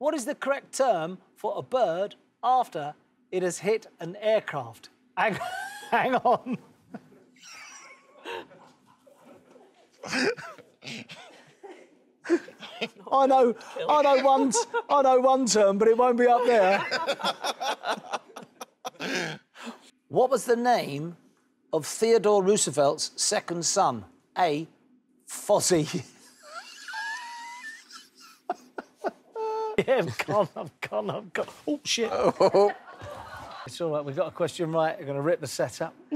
What is the correct term for a bird after it has hit an aircraft? Hang, hang on. I know, I know one, I know one term, but it won't be up there. what was the name of Theodore Roosevelt's second son? A. Fozzie. yeah, I've gone, I've gone, I've gone. Oh, shit. Oh. It's all right, we've got a question right. We're going to rip the setup.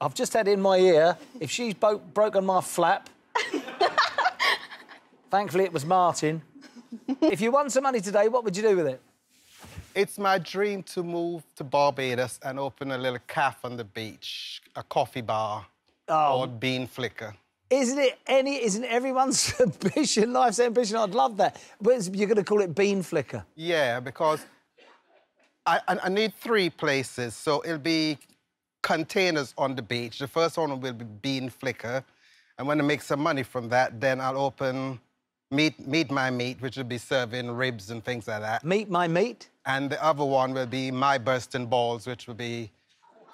I've just had in my ear, if she's bo- broken my flap, thankfully it was Martin. If you won some money today, what would you do with it? It's my dream to move to Barbados and open a little cafe on the beach, a coffee bar, Oh. or bean flicker. Isn't it any? Isn't everyone's ambition, life's ambition? I'd love that. But you're going to call it bean flicker. Yeah, because I, I, need three places, so it'll be containers on the beach. The first one will be bean flicker, and when I make some money from that, then I'll open meat, meat my meat, which will be serving ribs and things like that. Meet my meat. And the other one will be my bursting balls, which will be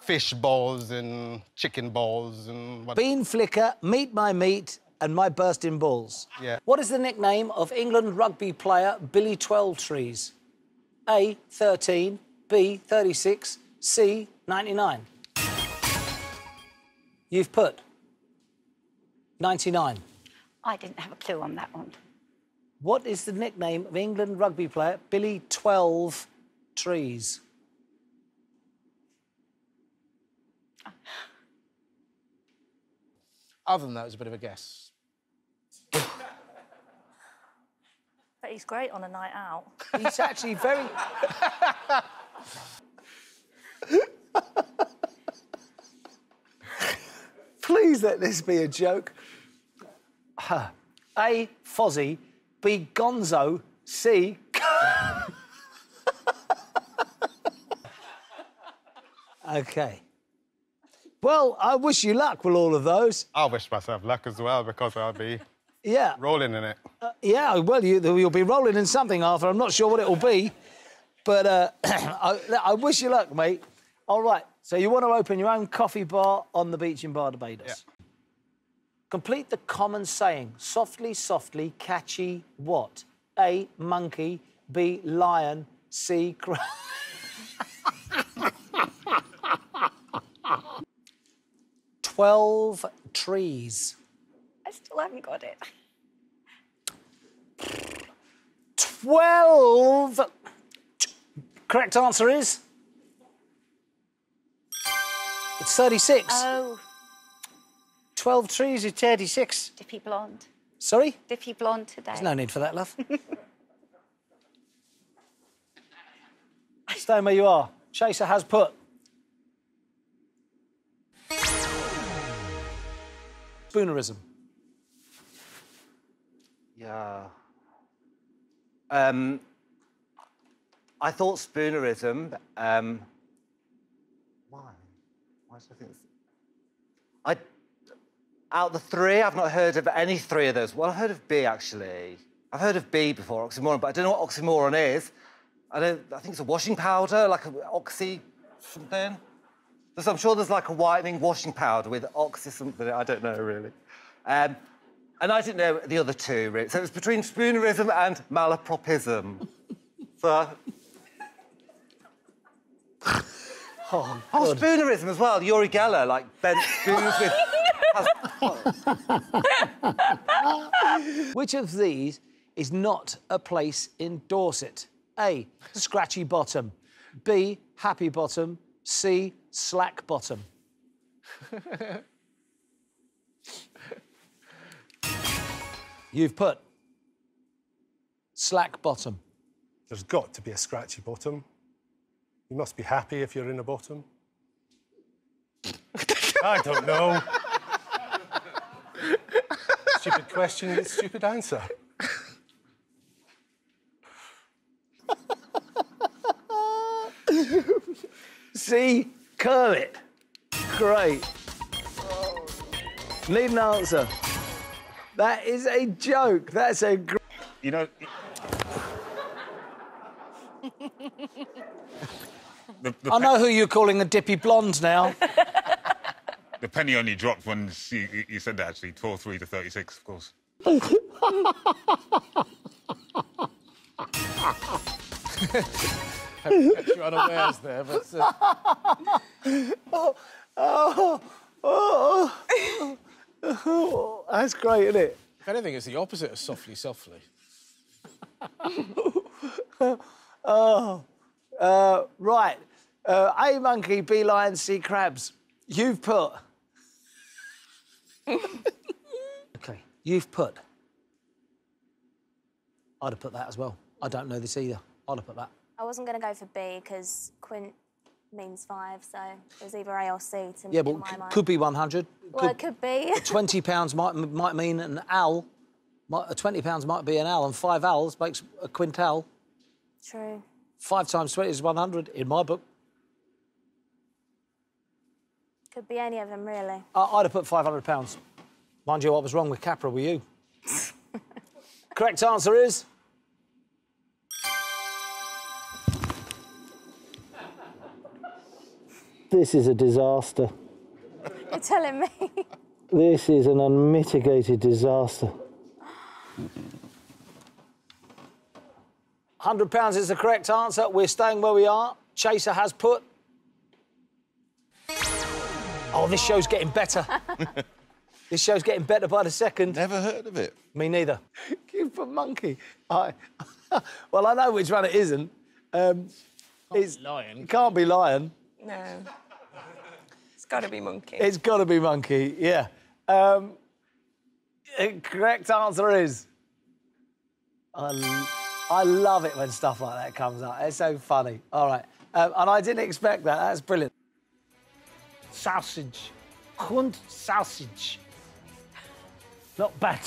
fish balls and chicken balls and what. Bean flicker, meet my meat, and my bursting balls. Yeah. What is the nickname of England rugby player Billy Twelvetrees? A. 13, B. 36, C. 99. You've put 99. I didn't have a clue on that one. What is the nickname of England rugby player Billy Twelve Trees? Other than that, it was a bit of a guess. But he's great on a night out. He's actually very. Please let this be a joke. A. Fozzie. B. Gonzo. C. okay. Well, I wish you luck with all of those. I wish myself luck as well because I'll be yeah rolling in it. Uh, yeah, well, you, will be rolling in something, Arthur. I'm not sure what it will be, but uh, I, I, wish you luck, mate. All right, so you want to open your own coffee bar on the beach in Barbados. Yeah. Complete the common saying, softly, softly, catchy what? A, monkey, B, lion, C, crab. 12 trees. I still haven't got it. 12. Correct answer is. It's 36. Oh. 12 trees is 36. Dippy blonde. Sorry? Dippy blonde today. There's no need for that, love. Stay where you are. Chaser has put Spoonerism. Yeah. Um, I thought spoonerism. Um, why? Why did I think? I. Out of the three, I've not heard of any three of those. Well, I've heard of B actually. I've heard of B before, oxymoron, but I don't know what oxymoron is. I don't. I think it's a washing powder, like a oxy something. There's- I'm sure there's like a whitening washing powder with oxy something. I don't know really. Um, and I didn't know the other two, really. So it was between spoonerism and malapropism. so. Oh, Oh, spoonerism as well. Uri Geller, like bent spoons with. Which of these is not a place in Dorset? A. Scratchy bottom. B. Happy bottom. C. Slack bottom. You've put slack bottom. There's got to be a scratchy bottom. You must be happy if you're in a bottom. I don't know. stupid question, stupid answer. C. Curl it. Great. Need an answer. That is a joke. That's a. Gr- You know. the, the, I know who you're calling a dippy blonde now. the penny only dropped when she, you said that, actually. 12 3 to 36, of course. Catch you unawares there, but uh, oh, oh, oh, that's great, isn't it? if anything, it's the opposite of softly, softly. Oh, uh, right. Uh, A monkey, B lion, C crabs. You've put. okay, you've put. I'd have put that as well. I don't know this either. I'd have put that. I wasn't going to go for B because quint means five, so it was either A or C to me. Yeah, but my mind. could be 100. Well, it could be. Twenty pounds might might mean an owl. Might, uh, Twenty pounds might be an owl, and five owls makes a quintal. True. Five times twenty is 100 in my book. Could be any of them, really. I, I'd have put 500 pounds. Mind you, what was wrong with Capra were you? Correct answer is. This is a disaster. You're telling me. This is an unmitigated disaster. Hundred pounds is the correct answer. We're staying where we are. Chaser has put. Oh, this show's getting better. this show's getting better by the second. Never heard of it. Me neither. You put monkey. I. well, I know which one it isn't. Um, it's lion. It can't be lion. No. It's got to be monkey. It's got to be monkey. Yeah. Um, correct answer is. I love it when stuff like that comes out. It's so funny. All right. Um, and I didn't expect that. That's brilliant. Sausage. Hund sausage. Not bad.